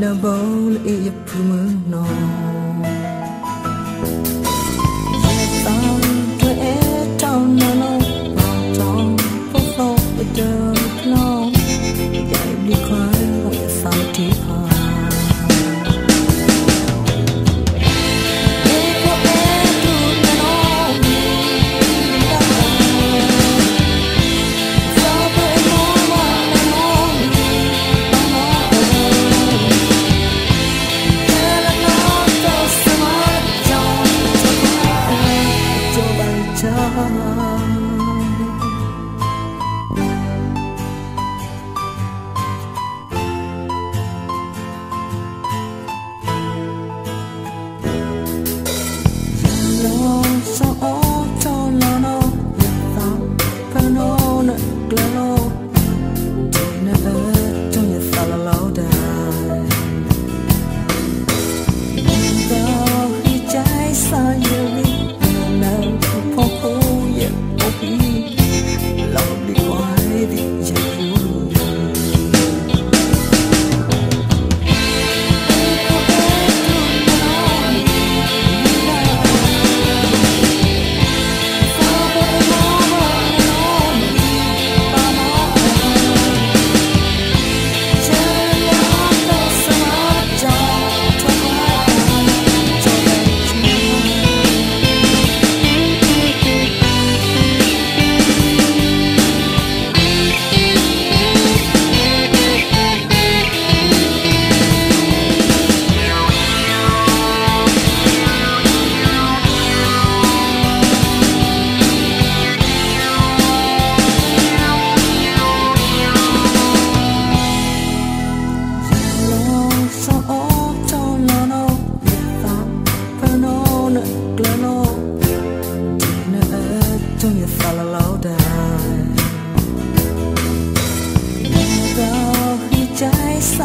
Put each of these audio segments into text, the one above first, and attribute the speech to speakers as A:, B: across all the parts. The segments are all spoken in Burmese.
A: na bol e ya prumu no Don't you fall low oh.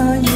A: años.